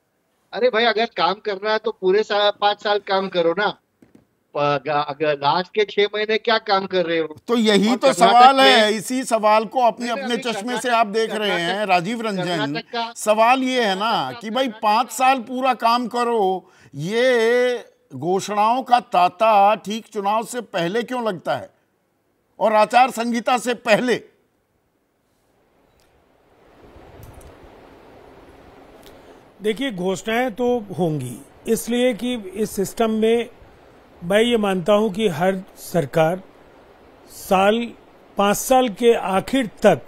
अरे भाई अगर काम करना है तो पूरे साल पाँच साल काम करो ना। अगर लास्ट के छह महीने क्या काम कर रहे हो? तो यही तो सवाल है इसी सवाल को अपने अपने चश्मे से आप देख रहे हैं राजीव रंजन। सवाल ये है ना कि भाई पाँच साल पूरा काम करो ये घोषणाओं का ताता ठीक चुनाव से पहले क्यों लगता है? और आचार संहिता से पहले। देखिए, घोषणाएँ तो होंगी। इसलिए कि इस सिस्टम में मैं ये मानता हूँ कि हर सरकार साल, पाँच साल के आखिर तक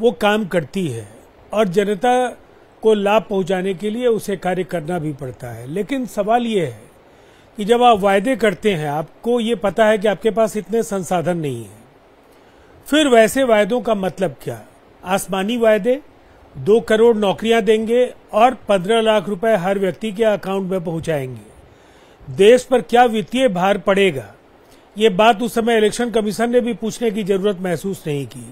वो काम करती है और जनता को लाभ पहुँचाने के लिए उसे कार्य करना भी पड़ता है। लेकिन सवाल ये है कि जब आप वायदे करते हैं, आपको ये पता है कि आपके पास इतने संसाधन नहीं है। फिर वैसे वायदों का मतलब क्या? आसमानी वायदे? दो करोड़ नौकरियाँ देंगे और पंद्रह लाख रुपए हर व्यक्ति के अकाउंट में पहुंचाएँगे। देश पर क्या वित्तीय भार पड़ेगा? ये बात उस समय इलेक्शन कमीशन ने भी पूछने की ज़रूरत महसूस नहीं की।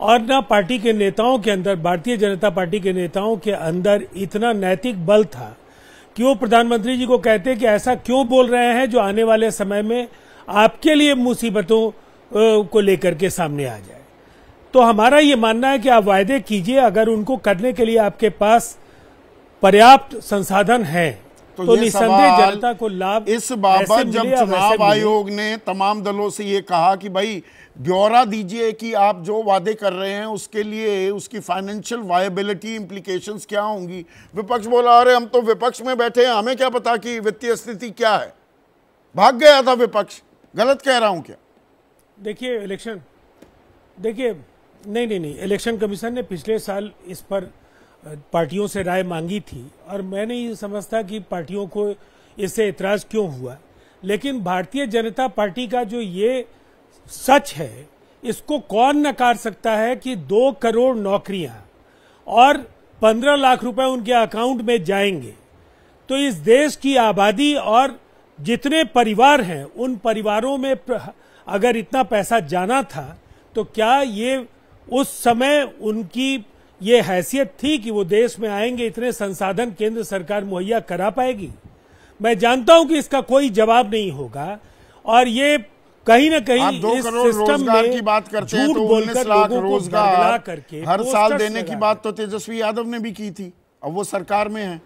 और न पार्टी के नेताओं के अंदर, भारतीय जनता पार्टी के नेताओं के अंदर इतना नैतिक बल था कि वो प्रधानमंत्री जी को कहते कि ऐसा क्यों बोल रहे हैं जो आने वाले समय में आपके लिए मुसीबतों को लेकर के सामने आ जाए। तो हमारा ये मानना है कि आप वायदे कीजिए अगर उनको करने के लिए आपके पास पर्याप्त संसाधन है तो, तो निसंदेह जनता को लाभ इस बाबत जब चुनाव आयोग ने तमाम दलों से ये कहा कि भाई ब्यौरा दीजिए कि आप जो वादे कर रहे हैं उसके लिए उसकी फाइनेंशियल वायबिलिटी इम्प्लीकेशंस क्या होंगी? विपक्ष बोला अरे हम तो विपक्ष में बैठे हैं हमें क्या पता कि वित्तीय स्थिति क्या है? भाग गया था विपक्ष। गलत कह रहा हूँ क्या? देखिए इलेक्शन देखिए नहीं नहीं नहीं इलेक्शन कमीशन ने पिछले साल इस पर पार्टियों से राय मांगी थी और मैं नहीं समझता कि पार्टियों को इससे इतराज क्यों हुआ। लेकिन भारतीय जनता पार्टी का जो ये सच है, इसको कौन नकार सकता है कि दो करोड़ नौकरियाँ और पंद्रह लाख रुपए उनके अकाउंट में जाएँगे? तो इस देश की आबादी और जितने परिवार हैं, उन परिवारों में अगर इतना पैसा जाना था तो क्या ये उस समय उनकी ये हैसियत थी कि वो देश में आएँगे इतने संसाधन केंद्र सरकार मुहैया करा पाएगी। मैं जानता हूँ कि इसका कोई जवाब नहीं होगा और ये कहीं ना कहीं आप दो इस करोड़ रोज़गार की बात करते हैं तो उन्नीस लाख रोज़गार करके हर साल देने की बात तो तेजस्वी यादव ने भी की थी अब वो सरकार में है।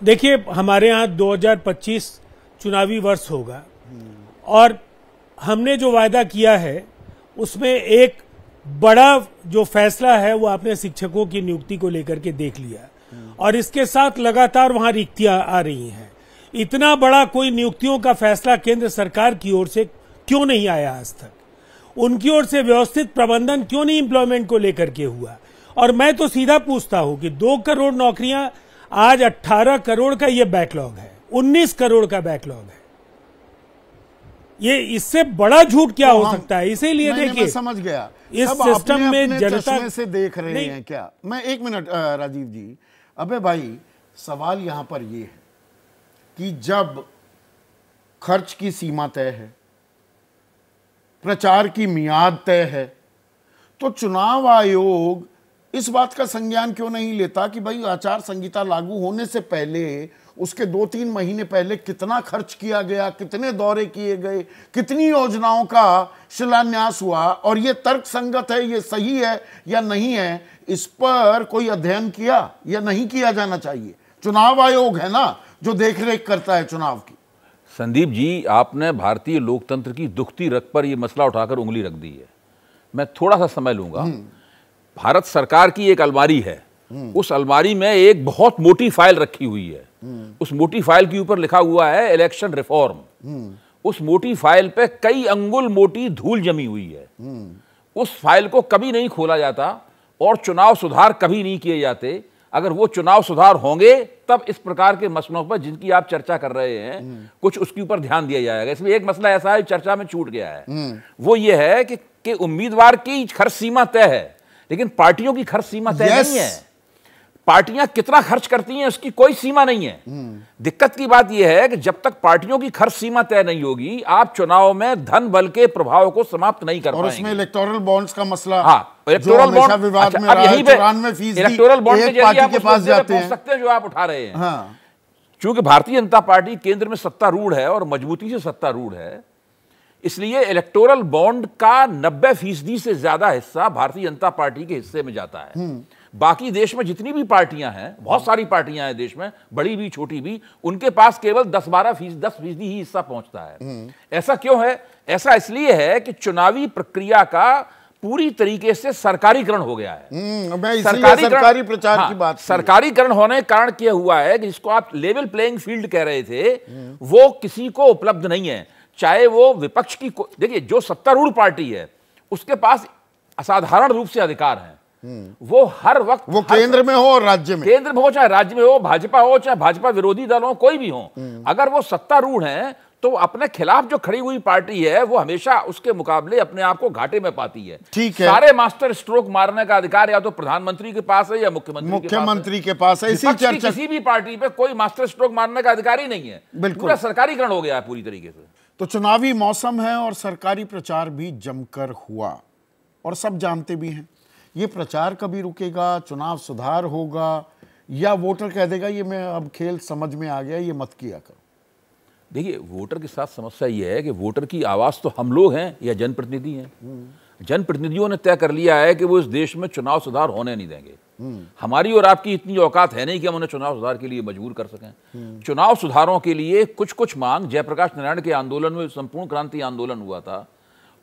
देखिए हमारे यहाँ 2025 चुनावी वर्ष होगा और हमने जो वायदा किया है, उसमें एक बड़ा जो फैसला है, वो आपने शिक्षकों की नियुक्ति को लेकर के देख लिया। और इसके साथ लगातार वहाँ रिक्तियाँ आ रही हैं। इतना बड़ा कोई नियुक्तियों का फैसला केंद्र सरकार की ओर से क्यों नहीं आया आज तक? उनकी ओर से व्यवस्थित प्रबंधन क्यों नहीं एम्प्लॉयमेंट को लेकर के हुआ? और मैं तो सीधा पूछता हूँ कि दो करोड़ नौकरियाँ, आज 18 करोड़ का यह बैकलॉग है 19 करोड़ का बैकलॉग है। ये इससे बड़ा झूठ क्या तो हो सकता है? इसीलिए देखिए समझ गया। इस सब सिस्टम में जनता- से देख रहे हैं क्या? मैं एक मिनट राजीव जी। अबे भाई सवाल यहाँ पर ये है कि जब खर्च की सीमा तय है प्रचार की मियाद तय है तो चुनाव आयोग इस बात का संज्ञान क्यों नहीं लेता कि भाई आचार संहिता लागू होने से पहले उसके दो तीन महीने पहले कितना खर्च किया गया कितने दौरे किए गए कितनी योजनाओं का शिलान्यास हुआ और ये तर्क संगत है ये सही है या नहीं है इस पर कोई अध्ययन किया या नहीं किया जाना चाहिए? चुनाव आयोग है ना जो देख रेख करता है चुनाव की। संदीप जी आपने भारतीय लोकतंत्र की दुखती रख पर यह मसला उठाकर उंगली रख दी है। मैं थोड़ा सा समय लूँगा। भारत सरकार की एक अलमारी है। उस अलमारी में एक बहुत मोटी फ़ाइल रखी हुई है। उस मोटी फ़ाइल के ऊपर लिखा हुआ है इलेक्शन रिफॉर्म उस मोटी फ़ाइल पे कई अंगुल मोटी धूल जमी हुई है। उस फ़ाइल को कभी नहीं खोला जाता और चुनाव सुधार कभी नहीं किए जाते। अगर वो चुनाव सुधार होंगे तब इस प्रकार के मसलों पर जिनकी आप चर्चा कर रहे हैं कुछ उसके ऊपर ध्यान दिया जाएगा। इसमें एक मसला ऐसा है चर्चा में छूट गया है। वो ये है कि, कि उम्मीदवार की खर्च सीमा तय है लेकिन पार्टियों की खर्च सीमा तय Yes. नहीं है। पार्टियाँ कितना खर्च करती हैं उसकी कोई सीमा नहीं है। दिक्कत की बात यह है कि जब तक पार्टियों की खर्च सीमा तय नहीं होगी आप चुनाव में धन बल के प्रभाव को समाप्त नहीं कर और पाएँगे। इलेक्टोरल बॉन्ड्स का मसला हाँ जो इलेक्टोरल बॉन्ड विवाद अच्छा, में है यहीं पे इलेक्टोरल बॉन्ड के ज़रिए आप पास जाते हैं। सकते हैं जो आप उठा रहे हैं। हाँ। चूँकि भारतीय जनता पार्टी केंद्र में सत्तारूढ़ है और मजबूती से सत्तारूढ़ है इसलिए इलेक्टोरल बॉन्ड का 90 फ़ीसदी से ज़्यादा हिस्सा भारतीय जनता पार्टी के हिस्से में जाता है। बाकी देश में जितनी भी पार्टियाँ हैं बहुत सारी पार्टियाँ हैं देश में बड़ी भी छोटी भी उनके पास केवल 10-12 फ़ीस 10 फ़ीसदी ही हिस्सा पहुँचता है। ऐसा क्यों है? ऐसा इसलिए है कि चुनावी प्रक्रिया का पूरी तरीके से सरकारीकरण हो गया है। हम्म, मैं इसलिए सरकारी प्रचार हाँ, की बात सरकारीकरण होने के कारण क्या हुआ है कि जिसको आप लेवल प्लेइंग फ़ील्ड कह रहे थे वो किसी को उपलब्ध नहीं है। चाहे वो विपक्ष को- देखिए जो सत्तारूढ़ पार्टी है उसके पास असाधारण रूप से अधिकार हैं। वो हर वक्त वो केंद्र में हो और राज्य में। केंद्र में हो चाहे राज्य में हो भाजपा हो चाहे भाजपा विरोधी दल हो कोई भी हो। अगर वो सत्तारूढ़ हैं तो अपने खिलाफ जो खड़ी हुई पार्टी है वो हमेशा उसके मुकाबले अपने आप को घाटे में पाती है। ठीक है। सारे मास्टर स्ट्रोक मारने का अधिकार या तो प्रधानमंत्री के पास है या मुख्यमंत्री के पास। मुख्यमंत्री के पास है इसी चर्चा किसी भी पार्टी पे कोई मास्टर स्ट्रोक मारने का अधिकार ही नहीं है। बिल्कुल। सरकारीकरण हो गया है पूरी तरीके से। तो चुनावी मौसम है और सरकारी प्रचार भी जमकर हुआ और सब जानते भी हैं। ये प्रचार कभी रुकेगा? चुनाव सुधार होगा? या वोटर कह देगा ये मैं अब खेल समझ में आ गया ये मत किया करो देखिए वोटर के साथ समस्या ये है कि वोटर की आवाज़ तो हम लोग हैं या जनप्रतिनिधि हैं। जनप्रतिनिधियों ने तय कर लिया है कि वो इस देश में चुनाव सुधार होने नहीं देंगे। हमारी और आपकी इतनी औकात है नहीं कि हम उन्हें चुनाव सुधार के लिए मजबूर कर सकें। चुनाव सुधारों के लिए कुछ कुछ मांग जयप्रकाश नारायण के आंदोलन में संपूर्ण क्रांति आंदोलन हुआ था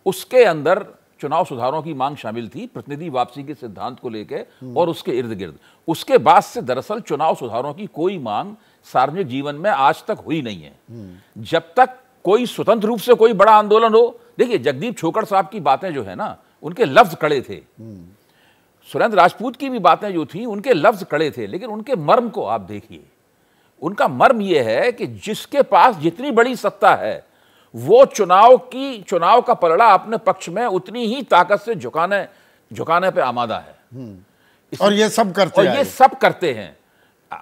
उसके अंदर चुनाव सुधारों की मांग शामिल थी प्रतिनिधि वापसी के सिद्धांत को लेकर और उसके इर्द गिर्द उसके बाद से दरअसल चुनाव सुधारों की कोई मांग सार्वजनिक जीवन में आज तक हुई नहीं है। जब तक कोई स्वतंत्र रूप से कोई बड़ा आंदोलन हो, देखिए जगदीप छोकड़ साहब की बातें जो है ना, उनके लफ्ज कड़े थे। सुरेंद्र राजपूत की भी बातें जो थी, उनके लफ्ज कड़े थे, लेकिन उनके मर्म को आप देखिए। उनका मर्म यह है कि जिसके पास जितनी बड़ी सत्ता है वो चुनाव की चुनाव का पलड़ा अपने पक्ष में उतनी ही ताकत से झुकाने झुकाने पे आमादा है। और ये सब करते और ये सब करते हैं।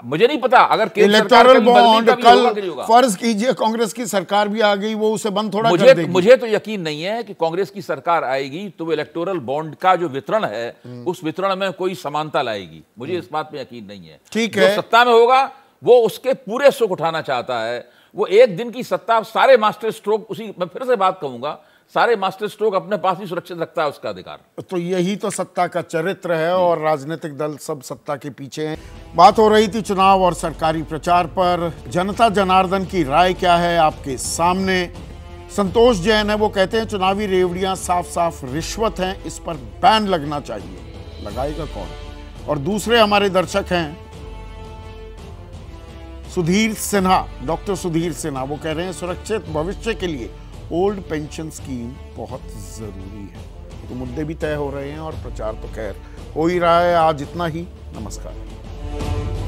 मुझे नहीं पता अगर इलेक्टोरल बॉन्ड कल फ़र्ज़ कीजिए कांग्रेस की सरकार भी आ गई वो उसे बंद थोड़ा मुझे, कर देगी। मुझे तो यकीन नहीं है कि कांग्रेस की सरकार आएगी तो वो इलेक्टोरल बॉन्ड का जो वितरण है उस वितरण में कोई समानता लाएगी। मुझे इस बात में यकीन नहीं है। ठीक है। सत्ता में होगा वो उसके पूरे सुख उठाना चाहता है। वो एक दिन की सत्ता, सारे मास्टर स्ट्रोक, उसी, मैं फिर से बात कहूँगा, सारे मास्टर स्ट्रोक अपने पास ही सुरक्षित रखता है उसका अधिकार। तो यही तो सत्ता का चरित्र है और राजनीतिक दल सब सत्ता के पीछे हैं। बात हो रही थी चुनाव और सरकारी प्रचार पर। जनता जनार्दन की राय क्या है आपके सामने? संतोष जैन है, वो कहते हैं चुनावी रेवड़ियाँ साफ़ साफ़ रिश्वत हैं, इस पर बैन लगना चाहिए। लगाएगा कौन? और दूसरे हमारे दर्शक हैं सुधीर सिन्हा, डॉक्टर सुधीर सिन्हा, वो कह रहे हैं, सुरक्षित भविष्य के लिए ओल्ड पेंशन स्कीम बहुत ज़रूरी है। तो मुद्दे भी तय हो रहे हैं और प्रचार तो खैर हो ही रहा है। आज इतना ही। नमस्कार।